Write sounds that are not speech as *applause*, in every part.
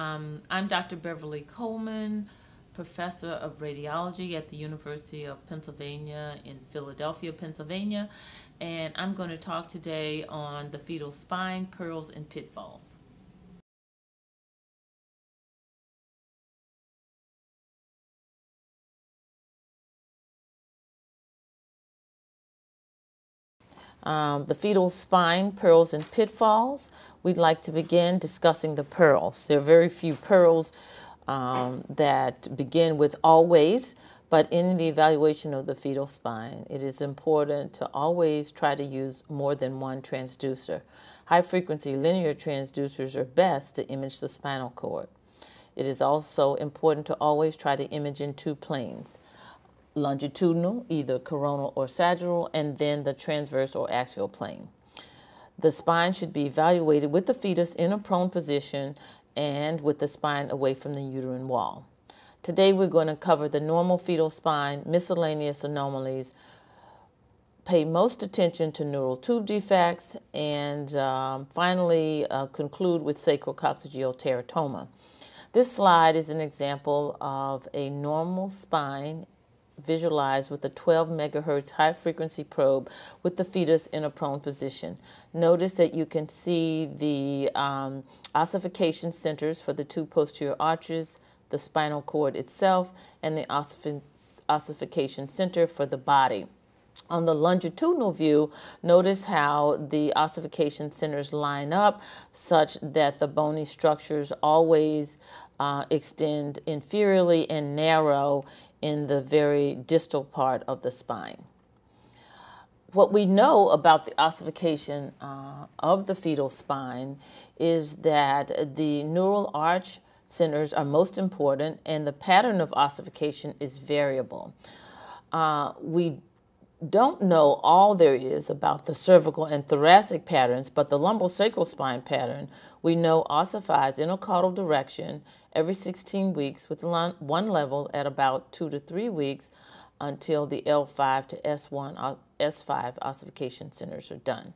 Um, I'm Dr. Beverly Coleman, professor of radiology at the University of Pennsylvania in Philadelphia, Pennsylvania, and I'm going to talk today on the fetal spine, pearls, and pitfalls. Um, the fetal spine, pearls, and pitfalls. We'd like to begin discussing the pearls. There are very few pearls um, that begin with always, but in the evaluation of the fetal spine, it is important to always try to use more than one transducer. High frequency linear transducers are best to image the spinal cord. It is also important to always try to image in two planes longitudinal, either coronal or sagittal, and then the transverse or axial plane. The spine should be evaluated with the fetus in a prone position and with the spine away from the uterine wall. Today we're going to cover the normal fetal spine, miscellaneous anomalies, pay most attention to neural tube defects, and um, finally uh, conclude with sacrococcygeal teratoma. This slide is an example of a normal spine visualized with a 12 megahertz high frequency probe with the fetus in a prone position. Notice that you can see the um, ossification centers for the two posterior arches, the spinal cord itself, and the ossification center for the body. On the longitudinal view, notice how the ossification centers line up such that the bony structures always uh, extend inferiorly and narrow in the very distal part of the spine. What we know about the ossification uh, of the fetal spine is that the neural arch centers are most important and the pattern of ossification is variable. Uh, we don't know all there is about the cervical and thoracic patterns, but the lumbosacral spine pattern we know ossifies in a caudal direction every 16 weeks with one level at about two to three weeks until the L5 to S1, uh, S5 ossification centers are done.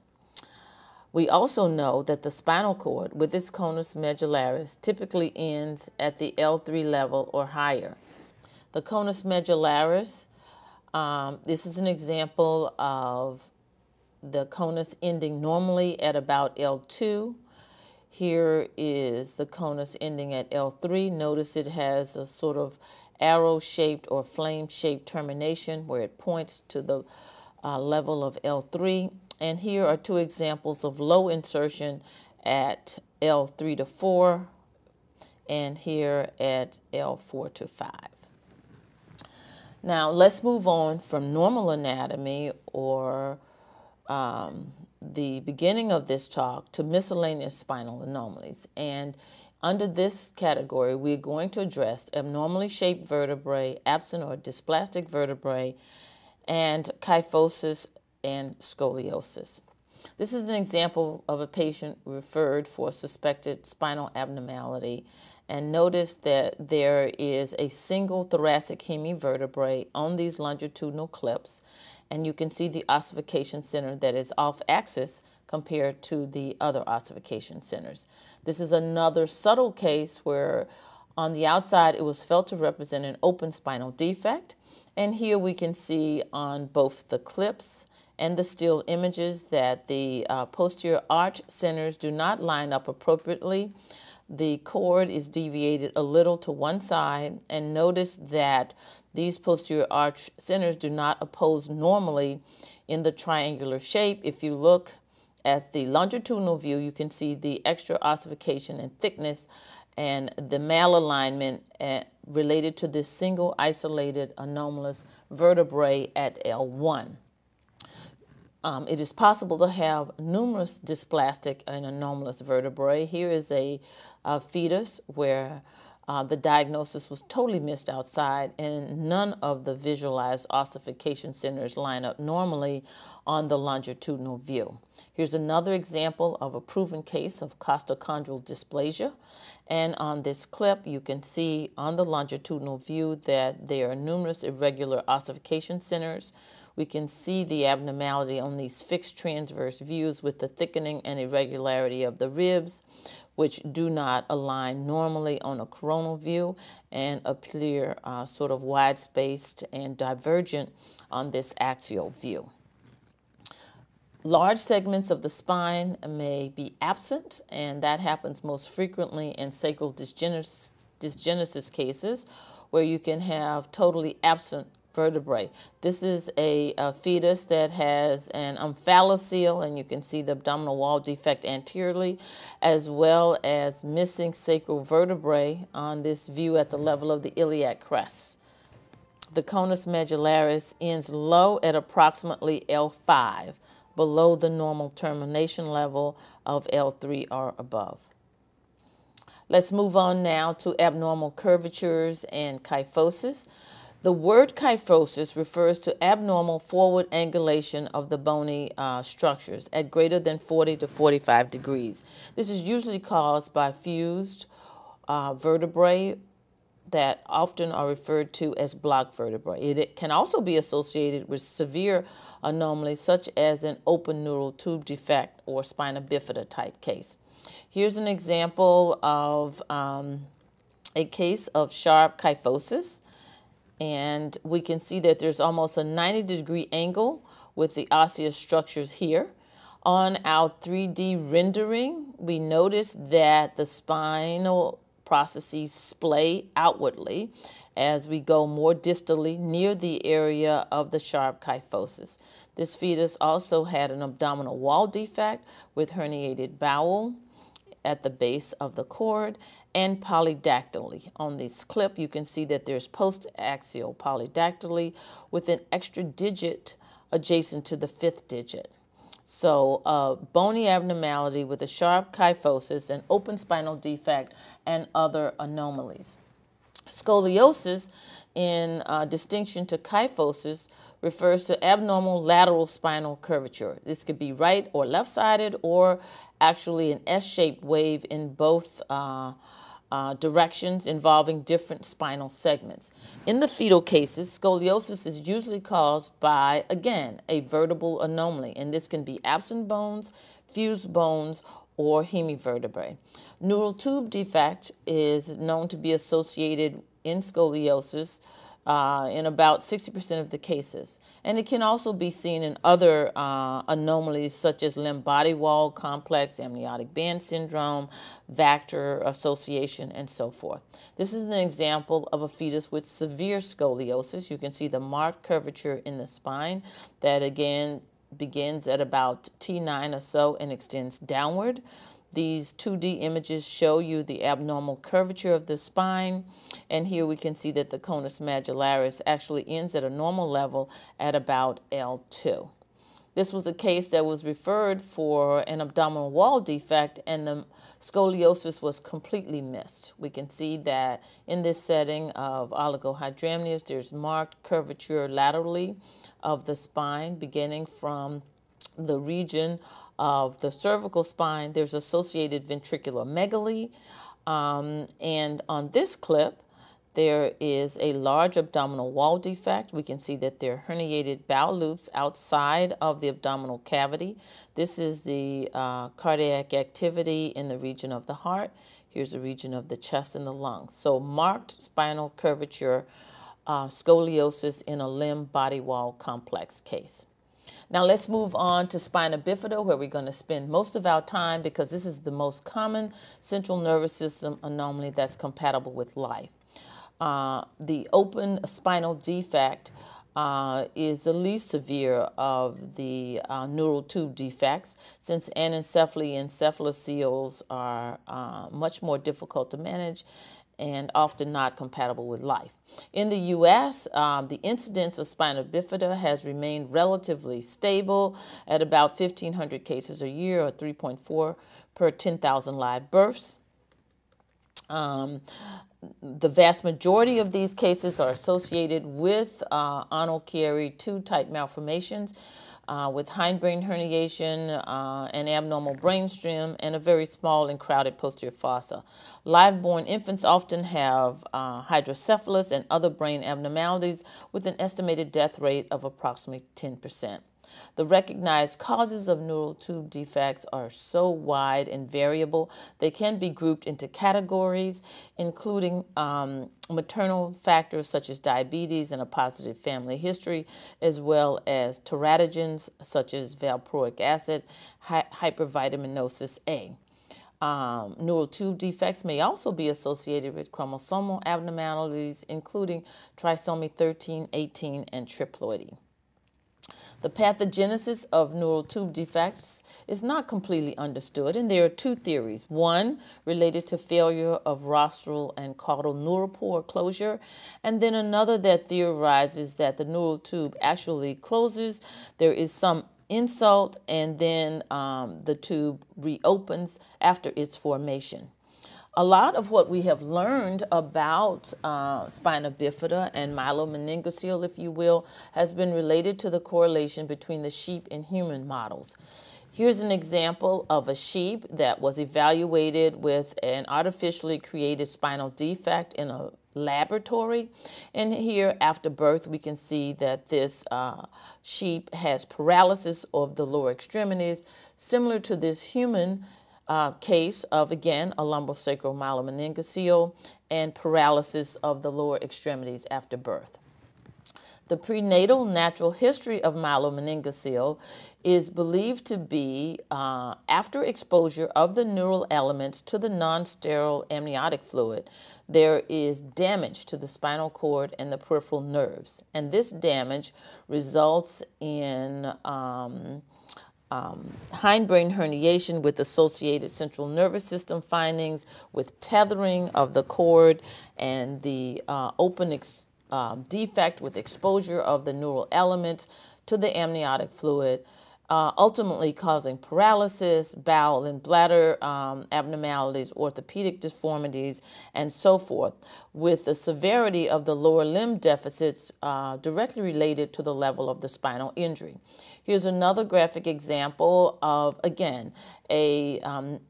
We also know that the spinal cord with its conus medullaris typically ends at the L3 level or higher. The conus medullaris um, this is an example of the conus ending normally at about L2. Here is the conus ending at L3. Notice it has a sort of arrow-shaped or flame-shaped termination where it points to the uh, level of L3. And here are two examples of low insertion at L3 to 4 and here at L4 to 5. Now let's move on from normal anatomy or um, the beginning of this talk to miscellaneous spinal anomalies. And under this category, we're going to address abnormally shaped vertebrae, absent or dysplastic vertebrae, and kyphosis and scoliosis. This is an example of a patient referred for suspected spinal abnormality and notice that there is a single thoracic hemivertebrae on these longitudinal clips and you can see the ossification center that is off axis compared to the other ossification centers. This is another subtle case where on the outside it was felt to represent an open spinal defect and here we can see on both the clips and the still images that the uh, posterior arch centers do not line up appropriately the cord is deviated a little to one side and notice that these posterior arch centers do not oppose normally in the triangular shape. If you look at the longitudinal view, you can see the extra ossification and thickness and the malalignment uh, related to this single isolated anomalous vertebrae at L1. Um, it is possible to have numerous dysplastic and anomalous vertebrae. Here is a, a fetus where uh, the diagnosis was totally missed outside and none of the visualized ossification centers line up normally on the longitudinal view. Here's another example of a proven case of costochondral dysplasia. And on this clip, you can see on the longitudinal view that there are numerous irregular ossification centers we can see the abnormality on these fixed transverse views with the thickening and irregularity of the ribs. which do not align normally on a coronal view and appear uh, sort of wide-spaced and divergent on this axial view. Large segments of the spine may be absent, and that happens most frequently in sacral dysgenesis, dysgenesis cases, where you can have totally absent vertebrae. This is a, a, fetus that has an omphalocele, and you can see the abdominal wall defect anteriorly, as well as missing sacral vertebrae on this view at the level of the iliac crest. The conus medullaris ends low at approximately L5, below the normal termination level of L3 or above. Let's move on now to abnormal curvatures and kyphosis. The word kyphosis refers to abnormal forward angulation of the bony uh, structures at greater than 40 to 45 degrees. This is usually caused by fused uh, vertebrae that often are referred to as block vertebrae. It can also be associated with severe anomalies such as an open neural tube defect or spina bifida type case. Here's an example of um, a case of sharp kyphosis and we can see that there's almost a 90 degree angle with the osseous structures here. On our 3D rendering, we notice that the spinal processes splay outwardly as we go more distally near the area of the sharp kyphosis. This fetus also had an abdominal wall defect with herniated bowel, at the base of the cord and polydactyly. On this clip, you can see that there's post-axial polydactyly with an extra digit adjacent to the fifth digit. So uh, bony abnormality with a sharp kyphosis, an open spinal defect, and other anomalies. Scoliosis, in uh, distinction to kyphosis, refers to abnormal lateral spinal curvature. This could be right or left-sided or actually an S-shaped wave in both uh, uh, directions involving different spinal segments. In the fetal cases, scoliosis is usually caused by, again, a vertebral anomaly, and this can be absent bones, fused bones, or hemivertebrae. Neural tube defect is known to be associated in scoliosis uh, in about 60% of the cases. And it can also be seen in other uh, anomalies such as limb body wall complex, amniotic band syndrome, Vactor association, and so forth. This is an example of a fetus with severe scoliosis. You can see the marked curvature in the spine that again begins at about T9 or so and extends downward. These 2D images show you the abnormal curvature of the spine. And here we can see that the conus medullaris actually ends at a normal level at about L2. This was a case that was referred for an abdominal wall defect and the scoliosis was completely missed. We can see that in this setting of oligohydramnios, there's marked curvature laterally of the spine beginning from the region of the cervical spine, there's associated ventriculomegaly. Um, and on this clip, there is a large abdominal wall defect. We can see that there are herniated bowel loops outside of the abdominal cavity. This is the uh, cardiac activity in the region of the heart. Here's the region of the chest and the lungs. So marked spinal curvature, uh, scoliosis in a limb body wall complex case. Now let's move on to spina bifida where we're going to spend most of our time because this is the most common central nervous system anomaly that's compatible with life. Uh, the open spinal defect uh, is the least severe of the uh, neural tube defects since anencephaly and cephaloceles are uh, much more difficult to manage and often not compatible with life. In the U.S., um, the incidence of spina bifida has remained relatively stable at about 1,500 cases a year or 3.4 per 10,000 live births. Um, the vast majority of these cases are associated with uh, Arnold-Chiari 2 type malformations, uh, with hindbrain herniation, uh, an abnormal brainstem, and a very small and crowded posterior fossa. Live-born infants often have uh, hydrocephalus and other brain abnormalities with an estimated death rate of approximately 10%. The recognized causes of neural tube defects are so wide and variable, they can be grouped into categories, including um, maternal factors such as diabetes and a positive family history, as well as teratogens such as valproic acid, hy hypervitaminosis A. Um, neural tube defects may also be associated with chromosomal abnormalities, including trisomy 13, 18, and triploidy. The pathogenesis of neural tube defects is not completely understood, and there are two theories. One related to failure of rostral and caudal neural pore closure, and then another that theorizes that the neural tube actually closes. There is some insult, and then um, the tube reopens after its formation. A lot of what we have learned about uh, spina bifida and myelomeningocele, if you will, has been related to the correlation between the sheep and human models. Here's an example of a sheep that was evaluated with an artificially created spinal defect in a laboratory. And here, after birth, we can see that this uh, sheep has paralysis of the lower extremities, similar to this human uh, case of, again, a lumbosacral myelomeningocele and paralysis of the lower extremities after birth. The prenatal natural history of myelomeningocele is believed to be uh, after exposure of the neural elements to the non-sterile amniotic fluid, there is damage to the spinal cord and the peripheral nerves. And this damage results in um, um, hindbrain herniation with associated central nervous system findings, with tethering of the cord and the uh, open uh, defect with exposure of the neural elements to the amniotic fluid, uh, ultimately causing paralysis, bowel and bladder um, abnormalities, orthopedic deformities, and so forth, with the severity of the lower limb deficits uh, directly related to the level of the spinal injury. Here's another graphic example of, again, a um,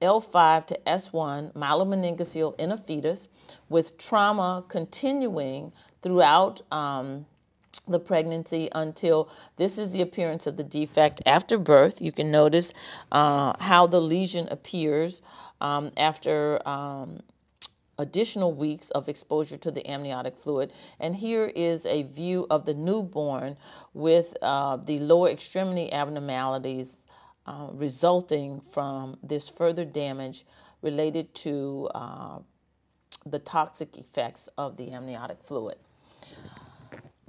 L5 to S1 myelomeningocele in a fetus with trauma continuing throughout um, the pregnancy until this is the appearance of the defect after birth. You can notice uh, how the lesion appears um, after um, additional weeks of exposure to the amniotic fluid. And here is a view of the newborn with uh, the lower extremity abnormalities uh, resulting from this further damage related to uh, the toxic effects of the amniotic fluid.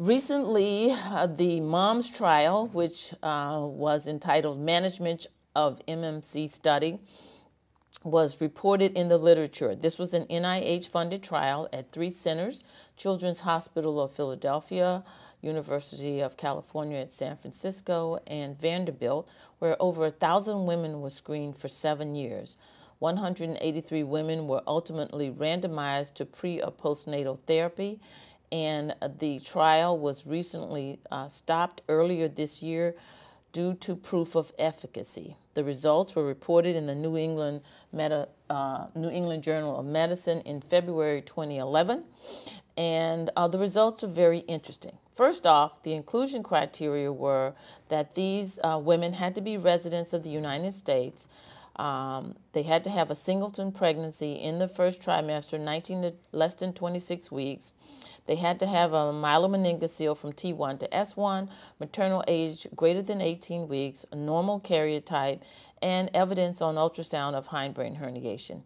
Recently, uh, the MOMS trial, which uh, was entitled Management of MMC Study, was reported in the literature. This was an NIH-funded trial at three centers, Children's Hospital of Philadelphia, University of California at San Francisco, and Vanderbilt, where over a thousand women were screened for seven years. 183 women were ultimately randomized to pre or postnatal therapy, and the trial was recently uh, stopped earlier this year due to proof of efficacy. The results were reported in the New England, Meta, uh, New England Journal of Medicine in February 2011, and uh, the results are very interesting. First off, the inclusion criteria were that these uh, women had to be residents of the United States, um, they had to have a singleton pregnancy in the first trimester, 19 to less than 26 weeks. They had to have a myelomeningocele from T1 to S1, maternal age greater than 18 weeks, normal karyotype, and evidence on ultrasound of hindbrain herniation.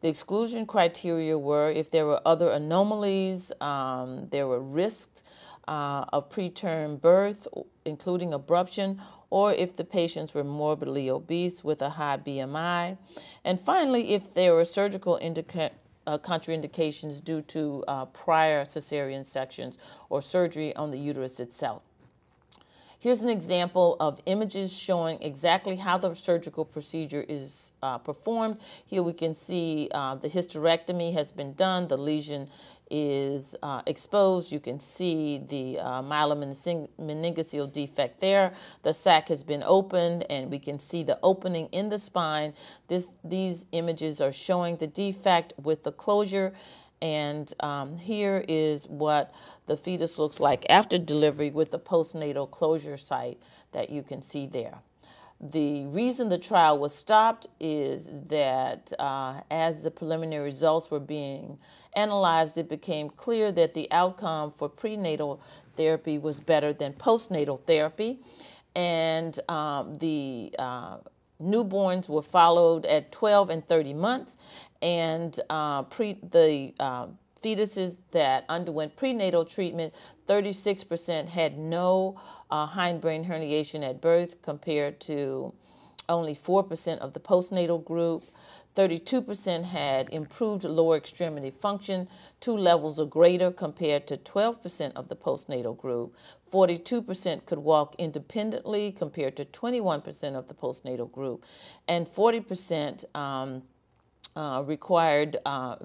The exclusion criteria were if there were other anomalies, um, there were risks uh, of preterm birth, including abruption, or if the patients were morbidly obese with a high BMI. And finally, if there were surgical indica uh, contraindications due to uh, prior cesarean sections or surgery on the uterus itself. Here's an example of images showing exactly how the surgical procedure is uh, performed. Here we can see uh, the hysterotomy has been done. The lesion is uh, exposed. You can see the uh, myelomeningocele defect there. The sac has been opened and we can see the opening in the spine. This, these images are showing the defect with the closure And um, here is what the fetus looks like after delivery with the postnatal closure site that you can see there. The reason the trial was stopped is that uh, as the preliminary results were being analyzed, it became clear that the outcome for prenatal therapy was better than postnatal therapy. And um, the uh, newborns were followed at 12 and 30 months, and uh, pre, the uh, fetuses that underwent prenatal treatment, 36% had no uh, hindbrain herniation at birth compared to only 4% of the postnatal group. 32% had improved lower extremity function, two levels or greater compared to 12% of the postnatal group. 42% could walk independently compared to 21% of the postnatal group. And 40% um, uh, required uh,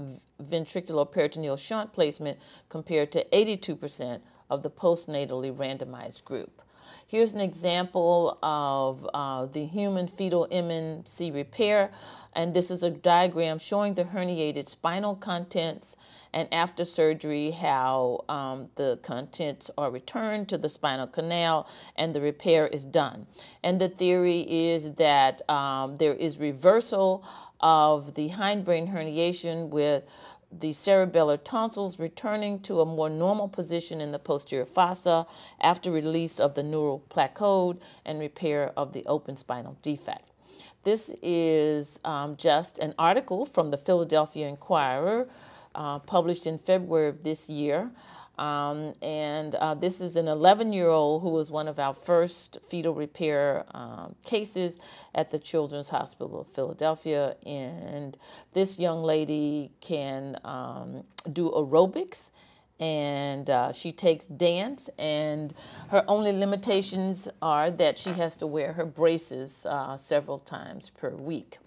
ventricular peritoneal shunt placement compared to 82% of the postnatally randomized group. Here's an example of uh, the human fetal MMC repair, and this is a diagram showing the herniated spinal contents and after surgery how um, the contents are returned to the spinal canal and the repair is done. And the theory is that um, there is reversal of the hindbrain herniation with the cerebellar tonsils returning to a more normal position in the posterior fossa after release of the neural placode and repair of the open spinal defect. This is um, just an article from the Philadelphia Inquirer uh, published in February of this year um, and uh, this is an 11 year old who was one of our first fetal repair um, cases at the Children's Hospital of Philadelphia. And this young lady can um, do aerobics and uh, she takes dance and her only limitations are that she has to wear her braces uh, several times per week.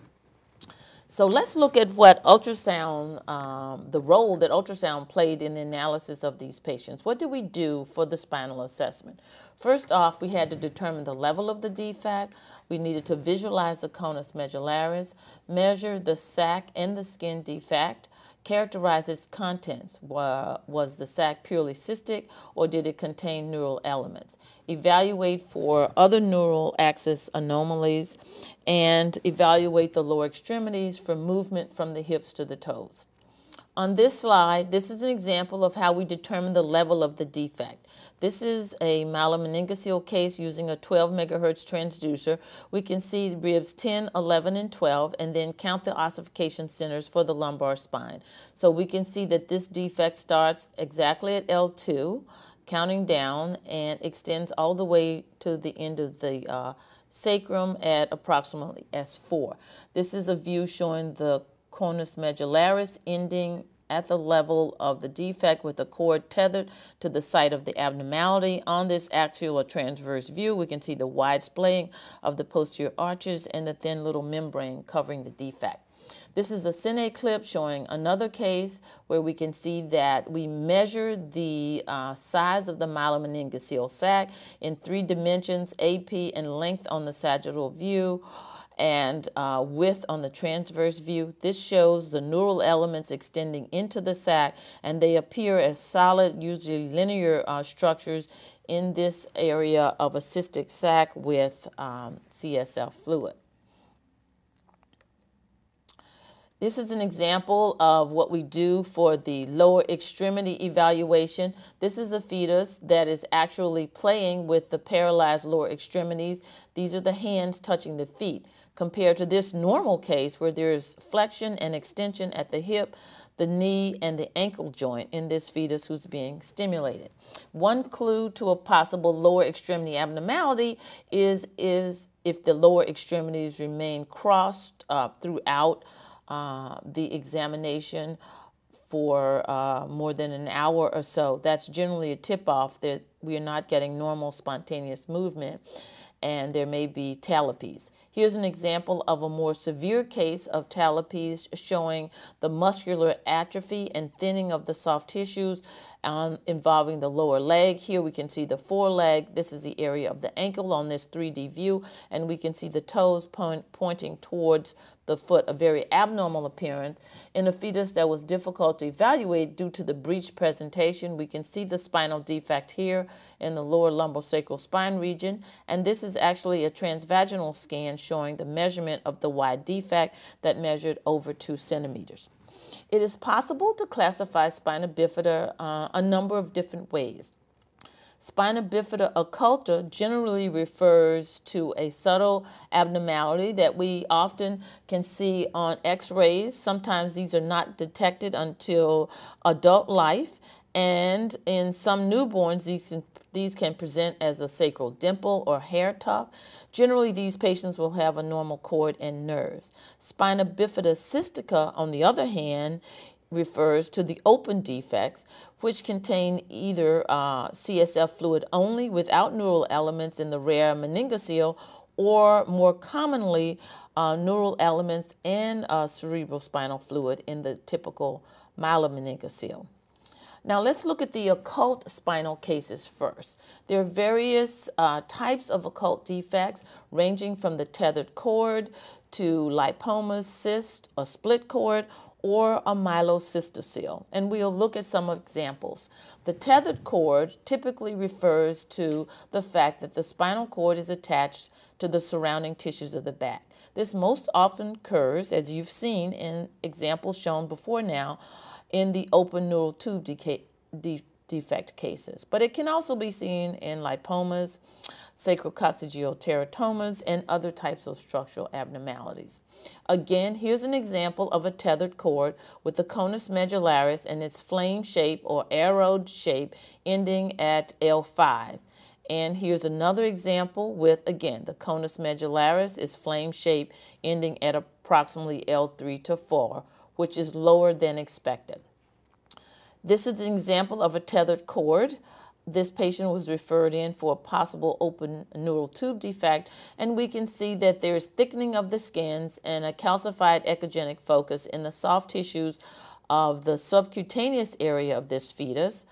So let's look at what ultrasound, um, the role that ultrasound played in the analysis of these patients. What did we do for the spinal assessment? First off, we had to determine the level of the defect. We needed to visualize the conus medullaris, measure the sac and the skin defect, characterize its contents. Was the sac purely cystic or did it contain neural elements? Evaluate for other neural axis anomalies and evaluate the lower extremities for movement from the hips to the toes. On this slide, this is an example of how we determine the level of the defect. This is a myelomeningocele case using a 12 megahertz transducer. We can see ribs 10, 11, and 12, and then count the ossification centers for the lumbar spine. So we can see that this defect starts exactly at L2, counting down, and extends all the way to the end of the uh, sacrum at approximately S4. This is a view showing the conus medullaris ending at the level of the defect with the cord tethered to the site of the abnormality. On this axial or transverse view, we can see the wide splaying of the posterior arches and the thin little membrane covering the defect. This is a cine clip showing another case where we can see that we measured the uh, size of the myelomeningocele sac in three dimensions, AP and length on the sagittal view and uh, width on the transverse view. This shows the neural elements extending into the sac, and they appear as solid, usually linear uh, structures in this area of a cystic sac with um, CSF fluid. This is an example of what we do for the lower extremity evaluation. This is a fetus that is actually playing with the paralyzed lower extremities. These are the hands touching the feet compared to this normal case where there's flexion and extension at the hip, the knee, and the ankle joint in this fetus who's being stimulated. One clue to a possible lower extremity abnormality is, is if the lower extremities remain crossed uh, throughout uh, the examination for uh, more than an hour or so. That's generally a tip-off that we are not getting normal spontaneous movement and there may be talipes. Here's an example of a more severe case of talipes showing the muscular atrophy and thinning of the soft tissues um, involving the lower leg. Here we can see the foreleg. This is the area of the ankle on this 3D view, and we can see the toes point, pointing towards the foot a very abnormal appearance in a fetus that was difficult to evaluate due to the breech presentation. We can see the spinal defect here in the lower lumbosacral spine region, and this is actually a transvaginal scan showing the measurement of the wide defect that measured over two centimeters. It is possible to classify spina bifida uh, a number of different ways. Spina bifida occulta generally refers to a subtle abnormality that we often can see on x-rays. Sometimes these are not detected until adult life and in some newborns these can, these can present as a sacral dimple or hair tuft. Generally these patients will have a normal cord and nerves. Spina bifida cystica on the other hand refers to the open defects, which contain either uh, CSF fluid only without neural elements in the rare meningocele, or more commonly, uh, neural elements and uh, cerebrospinal fluid in the typical myelomeningocele. Now let's look at the occult spinal cases first. There are various uh, types of occult defects ranging from the tethered cord to lipomas, cyst, or split cord, or a myelocystocele. And we'll look at some examples. The tethered cord typically refers to the fact that the spinal cord is attached to the surrounding tissues of the back. This most often occurs, as you've seen in examples shown before now, in the open neural tube de defect cases. But it can also be seen in lipomas, sacrococcygeal teratomas, and other types of structural abnormalities. Again, here's an example of a tethered cord with the conus medullaris and its flame shape or arrowed shape ending at L5. And here's another example with, again, the conus medullaris is flame shape ending at approximately L3 to 4, which is lower than expected. This is an example of a tethered cord this patient was referred in for a possible open neural tube defect, and we can see that there is thickening of the skins and a calcified echogenic focus in the soft tissues of the subcutaneous area of this fetus.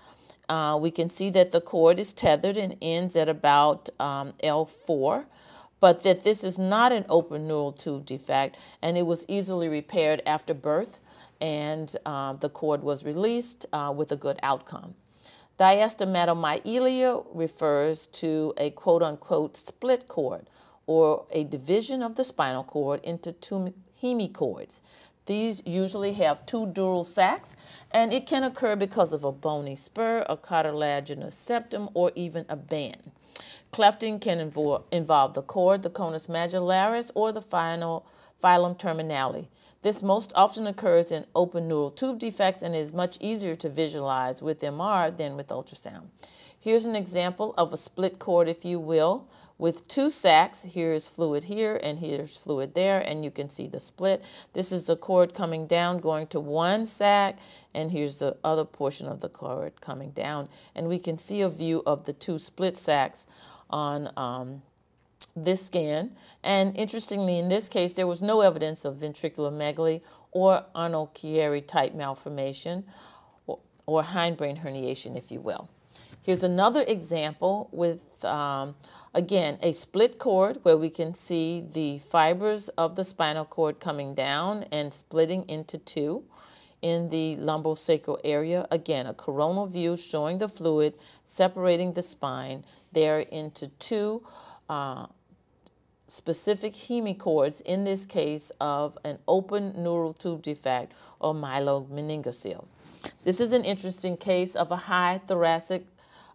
Uh, we can see that the cord is tethered and ends at about um, L4, but that this is not an open neural tube defect, and it was easily repaired after birth, and uh, the cord was released uh, with a good outcome. Diastematomyelia refers to a quote-unquote split cord or a division of the spinal cord into two hemichords. These usually have two dural sacs, and it can occur because of a bony spur, a cartilaginous septum, or even a band. Clefting can involve, involve the cord, the conus medullaris, or the final filum terminale. This most often occurs in open neural tube defects and is much easier to visualize with MR than with ultrasound. Here's an example of a split cord, if you will, with two sacs. Here is fluid here and here's fluid there, and you can see the split. This is the cord coming down, going to one sac, and here's the other portion of the cord coming down. And we can see a view of the two split sacs on um, this scan. And interestingly, in this case, there was no evidence of ventriculomegaly or Arnold-Chiari type malformation or, or hindbrain herniation, if you will. Here's another example with, um, again, a split cord where we can see the fibers of the spinal cord coming down and splitting into two in the lumbosacral area. Again, a coronal view showing the fluid separating the spine there into two uh, specific hemichords, in this case of an open neural tube defect or myelomeningocele. This is an interesting case of a high thoracic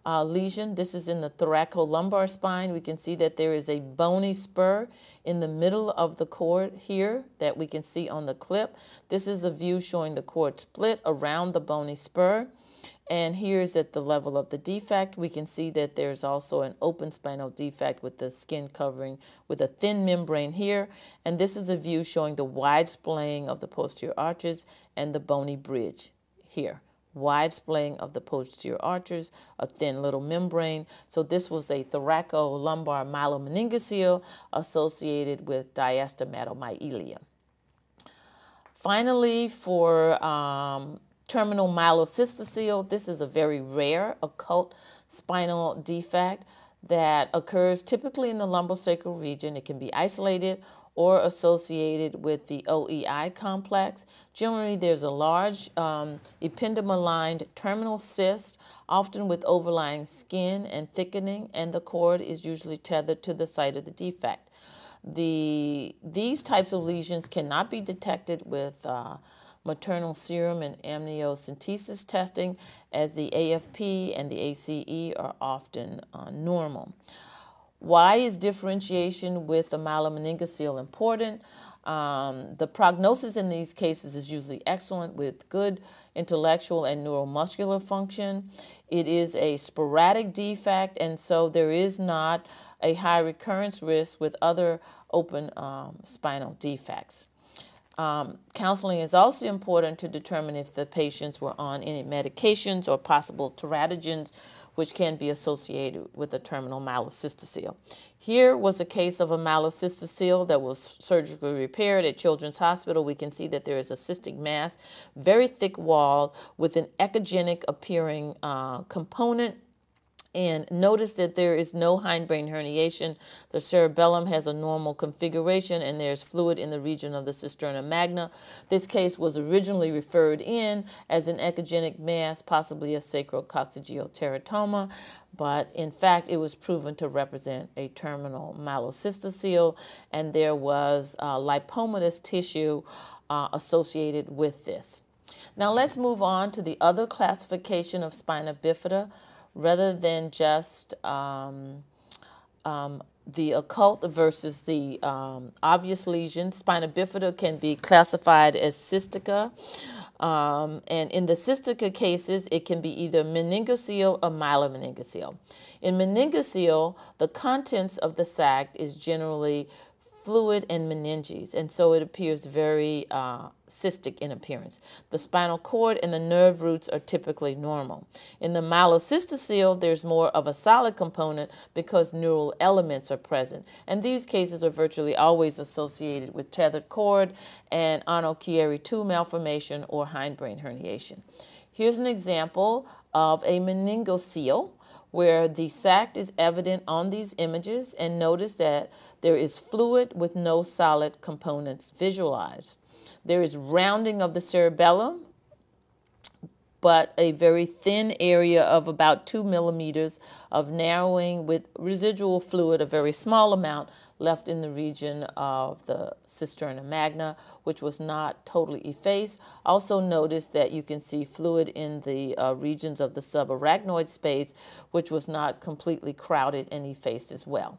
uh, lesion. This is in the thoracolumbar spine. We can see that there is a bony spur in the middle of the cord here that we can see on the clip. This is a view showing the cord split around the bony spur. And here's at the level of the defect, we can see that there's also an open spinal defect with the skin covering with a thin membrane here. And this is a view showing the wide splaying of the posterior arches and the bony bridge here. Wide splaying of the posterior arches, a thin little membrane. So this was a thoracolumbar myelomeningocele associated with diastematomyelia. Finally, for um, terminal myelocystocele. This is a very rare occult spinal defect that occurs typically in the lumbosacral region. It can be isolated or associated with the OEI complex. Generally, there's a large um, ependymal-lined terminal cyst, often with overlying skin and thickening, and the cord is usually tethered to the site of the defect. The, these types of lesions cannot be detected with uh, maternal serum and amniocentesis testing, as the AFP and the ACE are often uh, normal. Why is differentiation with the myelomeningocele important? Um, the prognosis in these cases is usually excellent with good intellectual and neuromuscular function. It is a sporadic defect, and so there is not a high recurrence risk with other open um, spinal defects. Um, counseling is also important to determine if the patients were on any medications or possible teratogens which can be associated with a terminal myelocystocele. Here was a case of a myelocystocele that was surgically repaired at Children's Hospital. We can see that there is a cystic mass, very thick wall with an echogenic appearing uh, component and notice that there is no hindbrain herniation. The cerebellum has a normal configuration and there's fluid in the region of the cisterna magna. This case was originally referred in as an echogenic mass, possibly a sacrococcygeal teratoma, but in fact it was proven to represent a terminal myelocystocele and there was uh, lipomatous tissue uh, associated with this. Now let's move on to the other classification of spina bifida, rather than just um, um, the occult versus the um, obvious lesion. Spina bifida can be classified as cystica. Um, and in the cystica cases, it can be either meningocele or myelomeningocele. In meningocele, the contents of the sac is generally fluid and meninges, and so it appears very uh, cystic in appearance. The spinal cord and the nerve roots are typically normal. In the myelocystocele, there's more of a solid component because neural elements are present, and these cases are virtually always associated with tethered cord and Arnold-Chiari 2 malformation or hindbrain herniation. Here's an example of a meningocele where the sac is evident on these images and notice that there is fluid with no solid components visualized. There is rounding of the cerebellum, but a very thin area of about two millimeters of narrowing with residual fluid, a very small amount left in the region of the cisterna magna, which was not totally effaced. Also notice that you can see fluid in the uh, regions of the subarachnoid space, which was not completely crowded and effaced as well.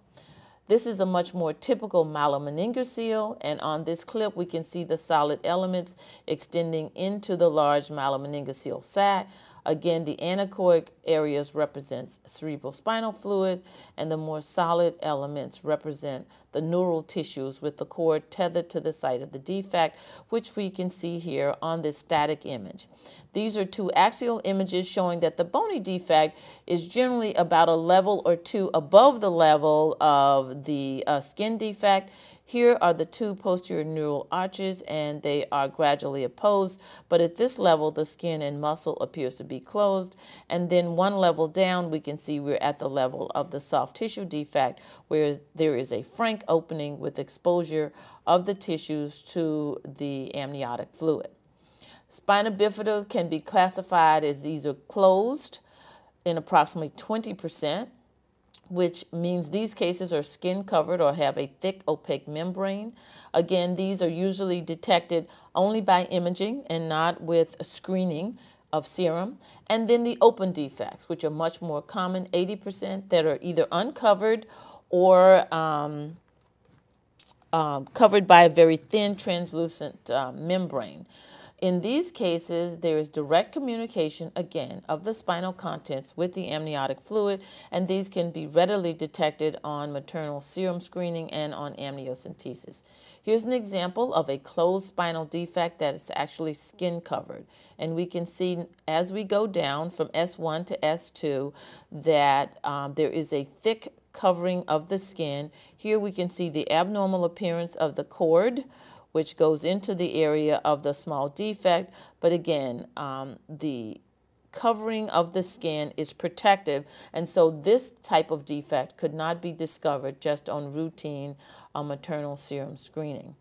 This is a much more typical myelomeningocele, and on this clip we can see the solid elements extending into the large myelomeningocele sac. Again, the anechoic areas represents cerebrospinal fluid, and the more solid elements represent the neural tissues with the cord tethered to the site of the defect, which we can see here on this static image. These are two axial images showing that the bony defect is generally about a level or two above the level of the uh, skin defect. Here are the two posterior neural arches and they are gradually opposed, but at this level the skin and muscle appears to be closed. And then one level down we can see we're at the level of the soft tissue defect where there is a frank opening with exposure of the tissues to the amniotic fluid. Spina bifida can be classified as either closed in approximately 20%, which means these cases are skin covered or have a thick opaque membrane. Again, these are usually detected only by imaging and not with screening of serum. And then the open defects, which are much more common, 80% that are either uncovered or um, um, covered by a very thin translucent uh, membrane. In these cases, there is direct communication, again, of the spinal contents with the amniotic fluid, and these can be readily detected on maternal serum screening and on amniocentesis. Here's an example of a closed spinal defect that is actually skin covered. And we can see as we go down from S1 to S2 that um, there is a thick covering of the skin. Here we can see the abnormal appearance of the cord, which goes into the area of the small defect. But again, um, the covering of the skin is protective, and so this type of defect could not be discovered just on routine uh, maternal serum screening.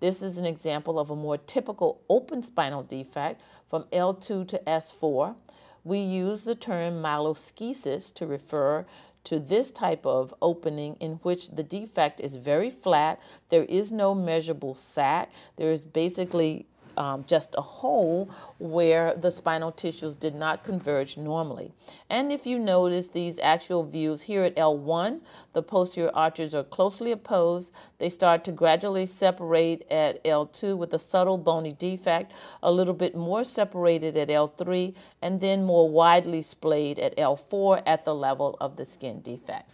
This is an example of a more typical open spinal defect from L2 to S4. We use the term myeloschisis to refer to this type of opening in which the defect is very flat. There is no measurable sac. There is basically um, just a hole where the spinal tissues did not converge normally. And if you notice these actual views here at L1, the posterior arches are closely opposed. They start to gradually separate at L2 with a subtle bony defect, a little bit more separated at L3, and then more widely splayed at L4 at the level of the skin defect.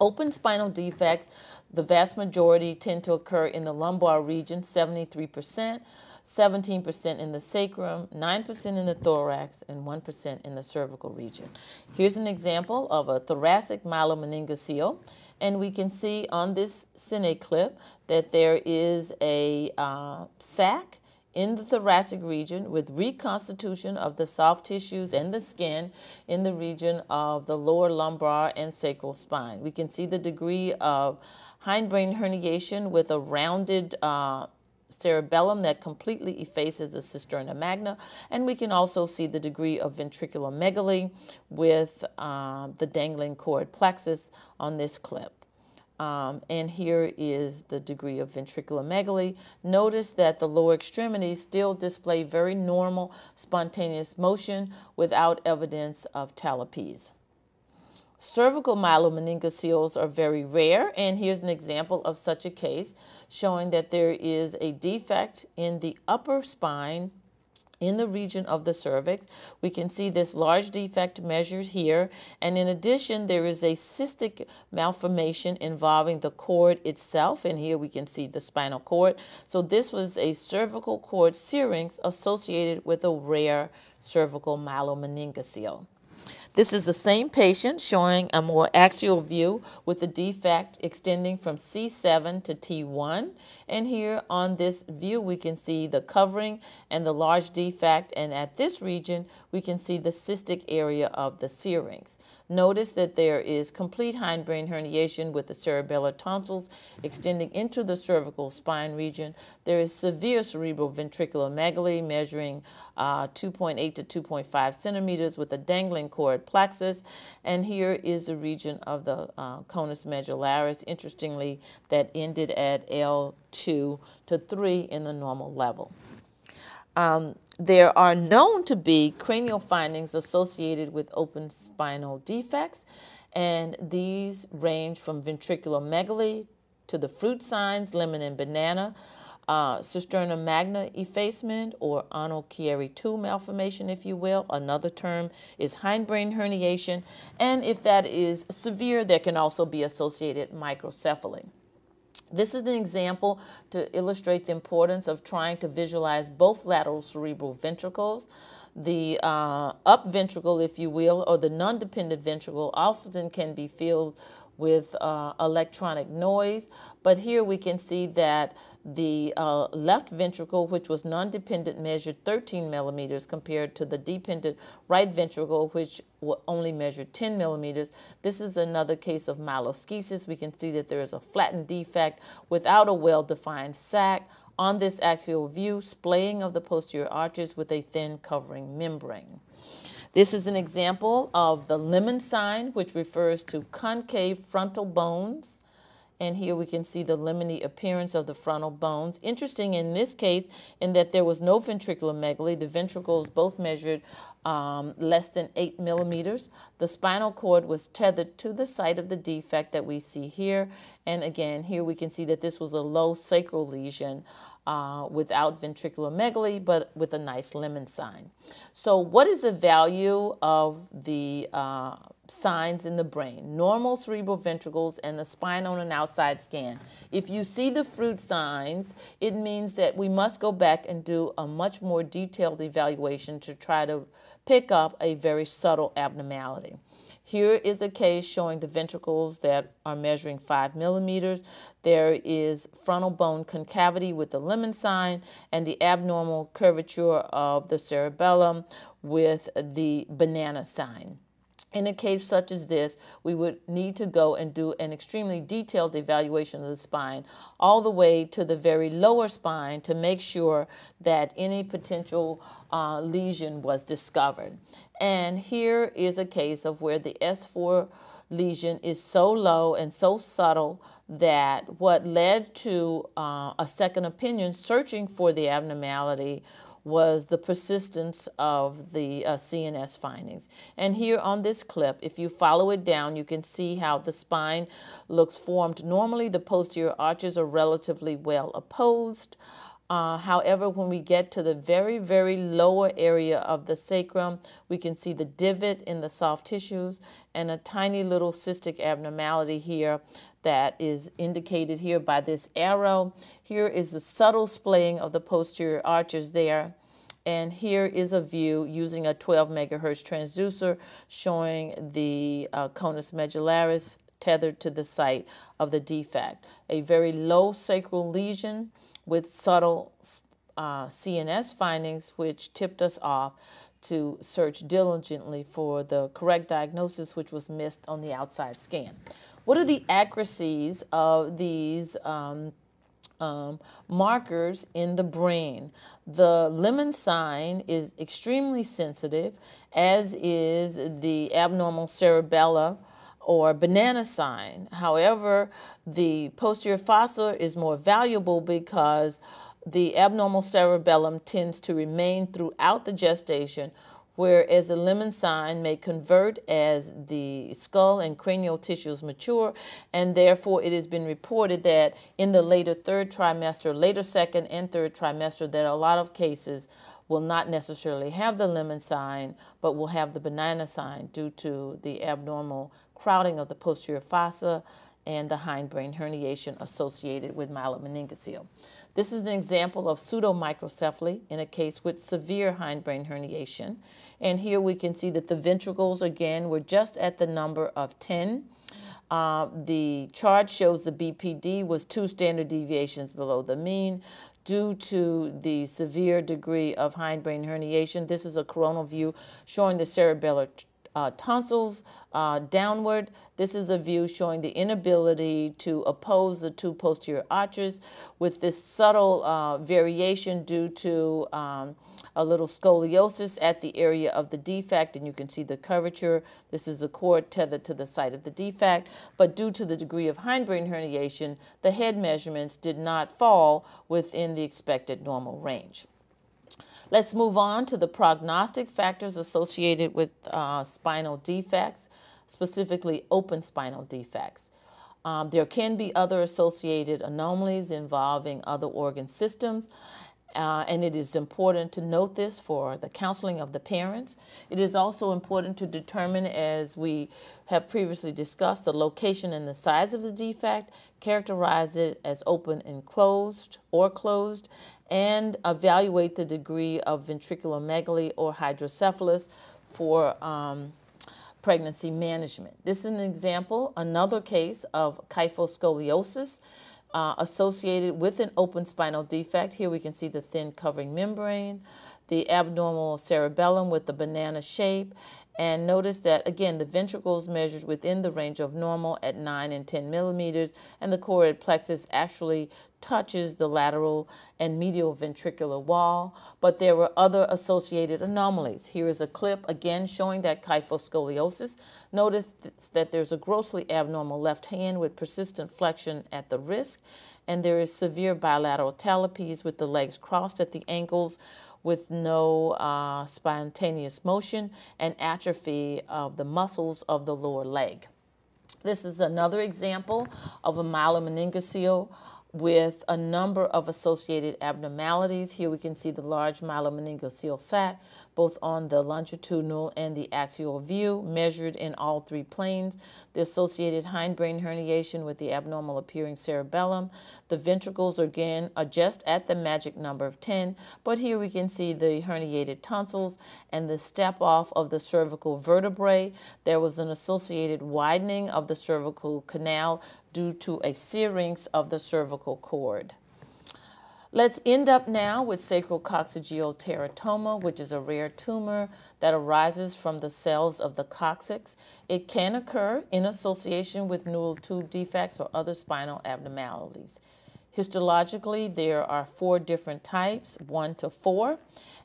Open spinal defects, the vast majority tend to occur in the lumbar region, 73%. 17% in the sacrum, 9% in the thorax, and 1% in the cervical region. Here's an example of a thoracic myelomeningocele, and we can see on this cine clip that there is a uh, sac in the thoracic region with reconstitution of the soft tissues and the skin in the region of the lower lumbar and sacral spine. We can see the degree of hindbrain herniation with a rounded uh, cerebellum that completely effaces the cisterna magna. And we can also see the degree of ventriculomegaly with um, the dangling choroid plexus on this clip. Um, and here is the degree of ventriculomegaly. Notice that the lower extremities still display very normal spontaneous motion without evidence of talipes. Cervical myelomeningoceles are very rare, and here's an example of such a case showing that there is a defect in the upper spine in the region of the cervix. We can see this large defect measured here. And in addition, there is a cystic malformation involving the cord itself. And here we can see the spinal cord. So this was a cervical cord syrinx associated with a rare cervical myelomeningocele. This is the same patient showing a more axial view with the defect extending from C7 to T1. And here on this view, we can see the covering and the large defect. And at this region, we can see the cystic area of the syrinx. Notice that there is complete hindbrain herniation with the cerebellar tonsils extending into the cervical spine region. There is severe cerebral ventriculomegaly measuring uh, 2.8 to 2.5 centimeters with a dangling choroid plexus. And here is the region of the uh, conus medullaris, interestingly, that ended at L2 to 3 in the normal level. Um, there are known to be cranial findings associated with open spinal defects, and these range from ventriculomegaly to the fruit signs, lemon and banana, uh, cisterna magna effacement or Arnold Chiari 2 malformation, if you will. Another term is hindbrain herniation. And if that is severe, there can also be associated microcephaly. This is an example to illustrate the importance of trying to visualize both lateral cerebral ventricles. The uh, up ventricle, if you will, or the non-dependent ventricle often can be filled with uh, electronic noise. But here we can see that the uh, left ventricle, which was non-dependent, measured 13 millimeters compared to the dependent right ventricle, which only measured 10 millimeters. This is another case of myeloschisis. We can see that there is a flattened defect without a well-defined sac. On this axial view, splaying of the posterior arches with a thin covering membrane. This is an example of the lemon sign, which refers to concave frontal bones. And here we can see the lemony appearance of the frontal bones. Interesting in this case in that there was no ventriculomegaly. The ventricles both measured um, less than 8 millimeters. The spinal cord was tethered to the site of the defect that we see here. And again, here we can see that this was a low sacral lesion uh, without ventriculomegaly, but with a nice lemon sign. So what is the value of the uh, signs in the brain? Normal cerebral ventricles and the spine on an outside scan. If you see the fruit signs, it means that we must go back and do a much more detailed evaluation to try to pick up a very subtle abnormality. Here is a case showing the ventricles that are measuring five millimeters. There is frontal bone concavity with the lemon sign and the abnormal curvature of the cerebellum with the banana sign. In a case such as this, we would need to go and do an extremely detailed evaluation of the spine all the way to the very lower spine to make sure that any potential uh, lesion was discovered. And here is a case of where the S4 lesion is so low and so subtle that what led to uh, a second opinion searching for the abnormality was the persistence of the uh, CNS findings. And here on this clip, if you follow it down, you can see how the spine looks formed. Normally, the posterior arches are relatively well opposed. Uh, however, when we get to the very, very lower area of the sacrum, we can see the divot in the soft tissues and a tiny little cystic abnormality here that is indicated here by this arrow. Here is the subtle splaying of the posterior arches there. And here is a view using a 12 megahertz transducer showing the uh, conus medullaris tethered to the site of the defect. A very low sacral lesion with subtle uh, CNS findings which tipped us off to search diligently for the correct diagnosis which was missed on the outside scan. What are the accuracies of these um, um, markers in the brain? The lemon sign is extremely sensitive, as is the abnormal cerebella or banana sign. However, the posterior fossa is more valuable because the abnormal cerebellum tends to remain throughout the gestation whereas a lemon sign may convert as the skull and cranial tissues mature, and therefore it has been reported that in the later third trimester, later second and third trimester, that a lot of cases will not necessarily have the lemon sign, but will have the banana sign due to the abnormal crowding of the posterior fossa and the hindbrain herniation associated with myelomeningocele. This is an example of pseudomicrocephaly in a case with severe hindbrain herniation. And here we can see that the ventricles, again, were just at the number of 10. Uh, the chart shows the BPD was two standard deviations below the mean due to the severe degree of hindbrain herniation. This is a coronal view showing the cerebellar uh, tonsils uh, downward. This is a view showing the inability to oppose the two posterior arches with this subtle uh, variation due to um, a little scoliosis at the area of the defect, and you can see the curvature. This is the cord tethered to the site of the defect, but due to the degree of hindbrain herniation, the head measurements did not fall within the expected normal range. Let's move on to the prognostic factors associated with uh, spinal defects, specifically open spinal defects. Um, there can be other associated anomalies involving other organ systems, uh, and it is important to note this for the counseling of the parents. It is also important to determine, as we have previously discussed, the location and the size of the defect, characterize it as open and closed or closed, and evaluate the degree of ventriculomegaly or hydrocephalus for um, pregnancy management. This is an example, another case of kyphoscoliosis uh, associated with an open spinal defect. Here we can see the thin covering membrane, the abnormal cerebellum with the banana shape, and notice that, again, the ventricles measured within the range of normal at 9 and 10 millimeters, and the choroid plexus actually touches the lateral and medial ventricular wall, but there were other associated anomalies. Here is a clip, again, showing that kyphoscoliosis. Notice that there's a grossly abnormal left hand with persistent flexion at the wrist, and there is severe bilateral talipes with the legs crossed at the ankles with no uh, spontaneous motion and atrophy of the muscles of the lower leg. This is another example of a myelomeningocele with a number of associated abnormalities. Here we can see the large myelomeningocele sac, both on the longitudinal and the axial view, measured in all three planes, the associated hindbrain herniation with the abnormal appearing cerebellum. The ventricles, again, are just at the magic number of 10, but here we can see the herniated tonsils and the step off of the cervical vertebrae. There was an associated widening of the cervical canal due to a syrinx of the cervical cord. Let's end up now with sacrococcygeal teratoma, which is a rare tumor that arises from the cells of the coccyx. It can occur in association with neural tube defects or other spinal abnormalities. Histologically, there are four different types, one to four,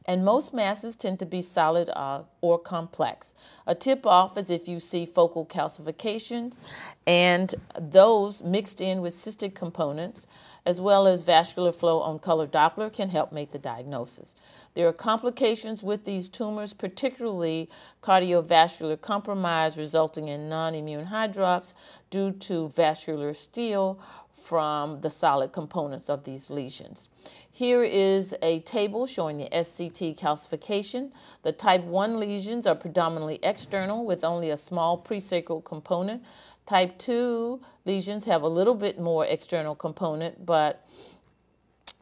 and most masses tend to be solid uh, or complex. A tip-off is if you see focal calcifications, and those mixed in with cystic components, as well as vascular flow on color Doppler can help make the diagnosis. There are complications with these tumors, particularly cardiovascular compromise resulting in non-immune hydrops due to vascular steal from the solid components of these lesions. Here is a table showing the SCT classification. The type 1 lesions are predominantly external with only a small presacral component. Type 2 lesions have a little bit more external component, but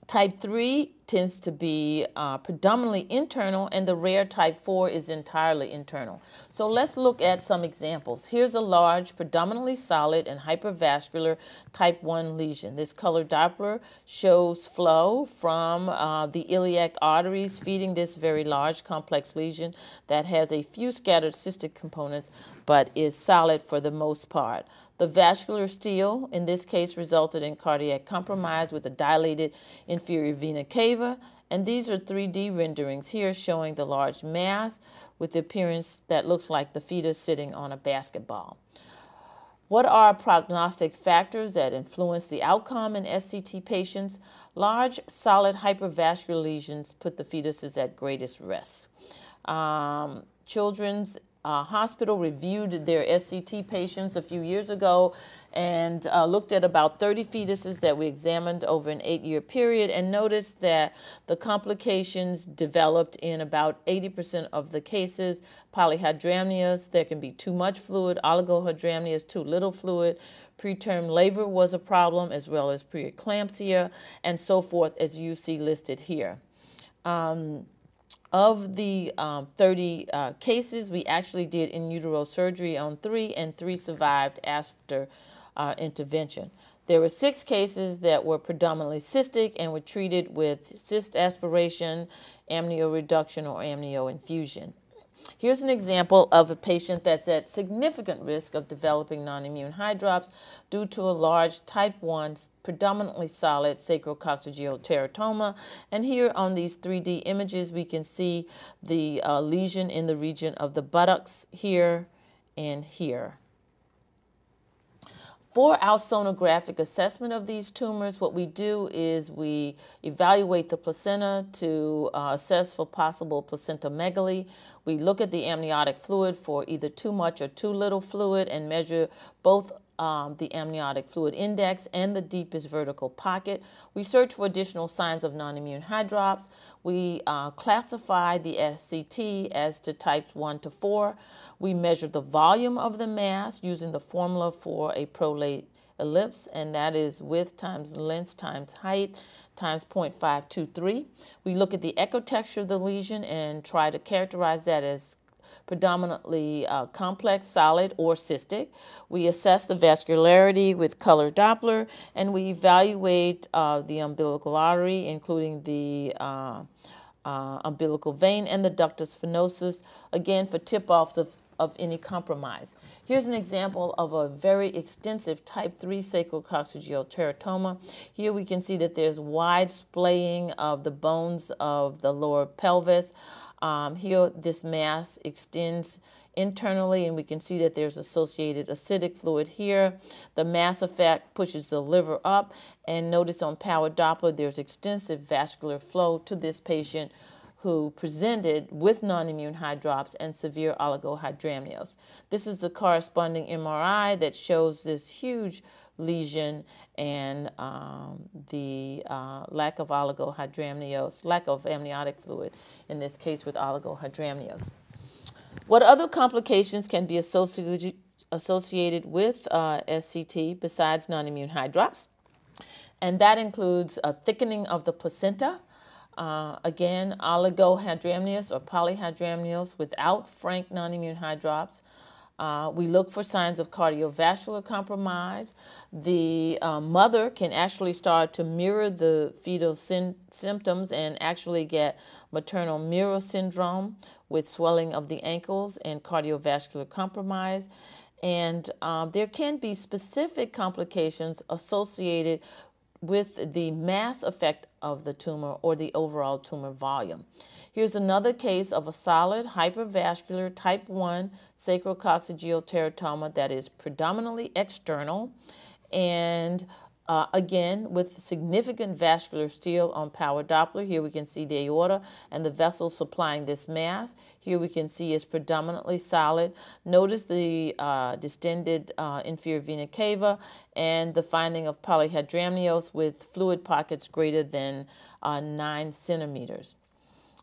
type 3 tends to be uh, predominantly internal and the rare type 4 is entirely internal. So let's look at some examples. Here's a large, predominantly solid and hypervascular type 1 lesion. This color Doppler shows flow from uh, the iliac arteries feeding this very large complex lesion that has a few scattered cystic components but is solid for the most part. The vascular steal, in this case, resulted in cardiac compromise with a dilated inferior vena cava. And these are 3D renderings here showing the large mass with the appearance that looks like the fetus sitting on a basketball. What are prognostic factors that influence the outcome in SCT patients? Large, solid hypervascular lesions put the fetuses at greatest risk. Um, children's uh, hospital reviewed their SCT patients a few years ago and uh, looked at about 30 fetuses that we examined over an eight-year period and noticed that the complications developed in about 80% of the cases. Polyhydramnios, there can be too much fluid. Oligohydramnios, too little fluid. Preterm labor was a problem as well as preeclampsia and so forth as you see listed here. Um, of the um, 30 uh, cases, we actually did in utero surgery on three, and three survived after uh, intervention. There were six cases that were predominantly cystic and were treated with cyst aspiration, amnio reduction, or amnio infusion. Here's an example of a patient that's at significant risk of developing non-immune hydrops due to a large type 1 predominantly solid sacrococcygeal teratoma. And here on these 3D images, we can see the uh, lesion in the region of the buttocks here and here. For our sonographic assessment of these tumors, what we do is we evaluate the placenta to uh, assess for possible placentamegaly. We look at the amniotic fluid for either too much or too little fluid and measure both um, the amniotic fluid index and the deepest vertical pocket. We search for additional signs of non-immune hydrops. We uh, classify the SCT as to types 1 to 4. We measure the volume of the mass using the formula for a prolate ellipse, and that is width times length times height times 0.523. We look at the echotexture of the lesion and try to characterize that as predominantly uh, complex, solid, or cystic. We assess the vascularity with color Doppler, and we evaluate uh, the umbilical artery, including the uh, uh umbilical vein and the ductus venosus, again for tip-offs of of any compromise. Here's an example of a very extensive type 3 sacrococcygeal teratoma. Here we can see that there's wide splaying of the bones of the lower pelvis. Um, here, this mass extends internally, and we can see that there's associated ascitic fluid here. The mass effect pushes the liver up, and notice on power Doppler, there's extensive vascular flow to this patient who presented with non-immune hydrops and severe oligohydramnios. This is the corresponding MRI that shows this huge lesion and um, the uh, lack of oligohydramnios, lack of amniotic fluid, in this case with oligohydramnios. What other complications can be associated, with uh, SCT besides non-immune hydrops? And that includes a thickening of the placenta, uh, again, oligohydramnios or polyhydramnios without frank non-immune hydrops, uh, we look for signs of cardiovascular compromise. The uh, mother can actually start to mirror the fetal symptoms and actually get maternal mirror syndrome with swelling of the ankles and cardiovascular compromise. And um, there can be specific complications associated with the mass effect of the tumor or the overall tumor volume. Here's another case of a solid hypervascular type 1 sacrococcygeal teratoma that is predominantly external and uh, again, with significant vascular steal on power Doppler. Here we can see the aorta and the vessel supplying this mass. Here we can see it's predominantly solid. Notice the uh, distended uh, inferior vena cava and the finding of polyhydramnios with fluid pockets greater than uh, 9 centimeters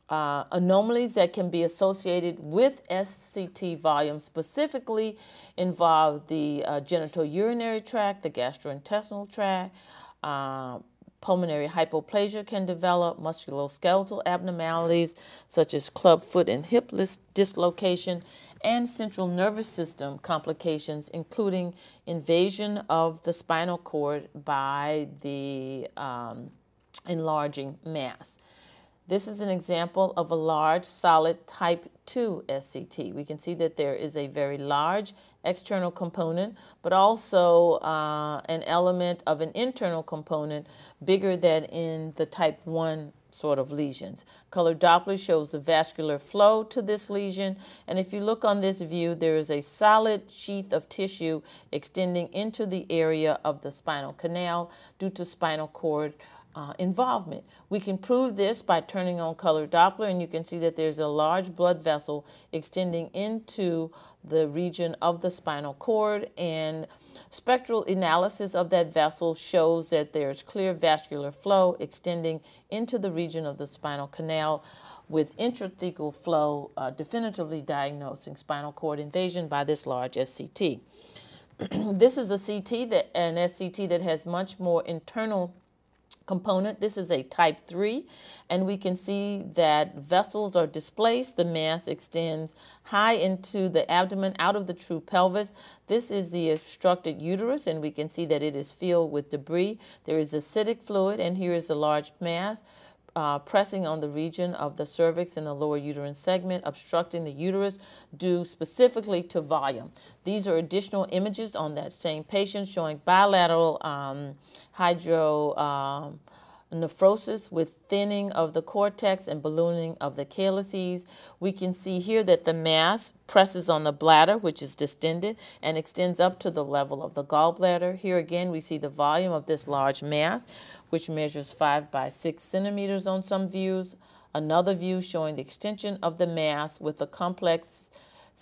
uh, anomalies that can be associated with SCT volume specifically involve the uh, genitourinary tract, the gastrointestinal tract, uh, pulmonary hypoplasia can develop, musculoskeletal abnormalities such as club foot and hip dislocation, and central nervous system complications, including invasion of the spinal cord by the um, enlarging mass. This is an example of a large solid type 2 SCT. We can see that there is a very large external component, but also uh, an element of an internal component bigger than in the type 1 sort of lesions. Color Doppler shows the vascular flow to this lesion, and if you look on this view, there is a solid sheath of tissue extending into the area of the spinal canal due to spinal cord uh, involvement. We can prove this by turning on color Doppler and you can see that there's a large blood vessel extending into the region of the spinal cord and spectral analysis of that vessel shows that there's clear vascular flow extending into the region of the spinal canal with intrathecal flow uh, definitively diagnosing spinal cord invasion by this large SCT. *clears throat* this is a CT that an SCT that has much more internal component. This is a type 3, and we can see that vessels are displaced. The mass extends high into the abdomen out of the true pelvis. This is the obstructed uterus, and we can see that it is filled with debris. There is ascitic fluid, and here is a large mass uh, pressing on the region of the cervix and the lower uterine segment, obstructing the uterus due specifically to volume. These are additional images on that same patient showing bilateral um, hydro um, nephrosis with thinning of the cortex and ballooning of the calyces. We can see here that the mass presses on the bladder, which is distended, and extends up to the level of the gallbladder. Here again, we see the volume of this large mass, which measures 5 by 6 centimeters on some views. Another view showing the extension of the mass with the complex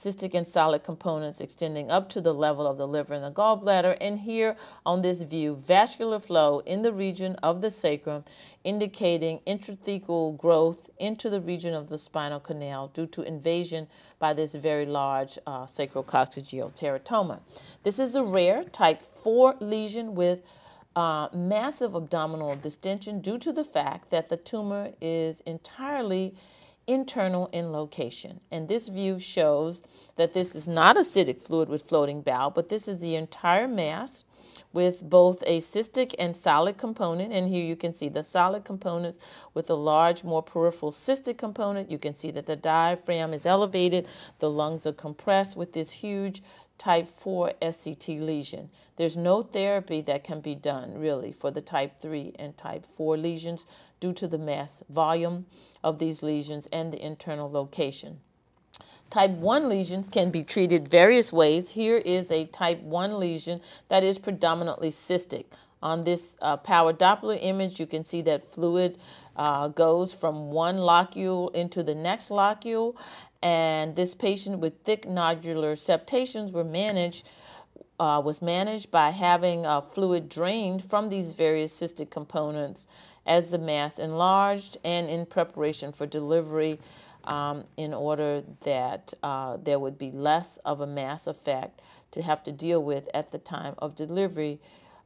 cystic and solid components extending up to the level of the liver and the gallbladder. And here on this view, vascular flow in the region of the sacrum, indicating intrathecal growth into the region of the spinal canal due to invasion by this very large uh, sacrococcygeal teratoma. This is the rare type 4 lesion with uh, massive abdominal distension due to the fact that the tumor is entirely internal in location. And this view shows that this is not ascitic fluid with floating bowel, but this is the entire mass with both a cystic and solid component. And here you can see the solid components with a large, more peripheral cystic component. You can see that the diaphragm is elevated, the lungs are compressed with this huge type 4 SCT lesion. There's no therapy that can be done really for the type 3 and type 4 lesions due to the mass volume of these lesions and the internal location. Type 1 lesions can be treated various ways. Here is a type 1 lesion that is predominantly cystic. On this uh, power Doppler image, you can see that fluid uh, goes from one locule into the next locule, and this patient with thick nodular septations were managed uh, was managed by having uh, fluid drained from these various cystic components as the mass enlarged and in preparation for delivery um, in order that uh, there would be less of a mass effect to have to deal with at the time of delivery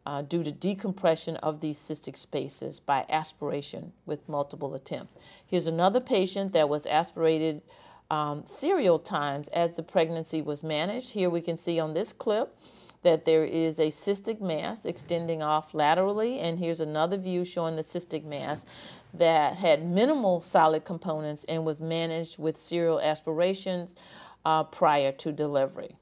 uh, due to decompression of these cystic spaces by aspiration with multiple attempts. Here's another patient that was aspirated um, serial times as the pregnancy was managed. Here we can see on this clip that there is a cystic mass extending off laterally, and here's another view showing the cystic mass that had minimal solid components and was managed with serial aspirations uh, prior to delivery.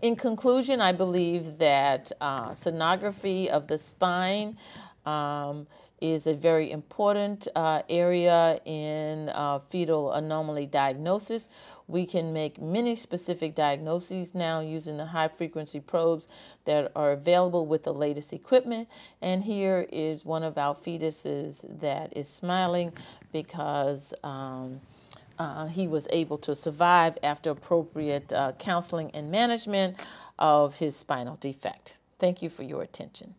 In conclusion, I believe that uh, sonography of the spine um, is a very important uh, area in uh, fetal anomaly diagnosis. We can make many specific diagnoses now using the high frequency probes that are available with the latest equipment. And here is one of our fetuses that is smiling because um, uh, he was able to survive after appropriate uh, counseling and management of his spinal defect. Thank you for your attention.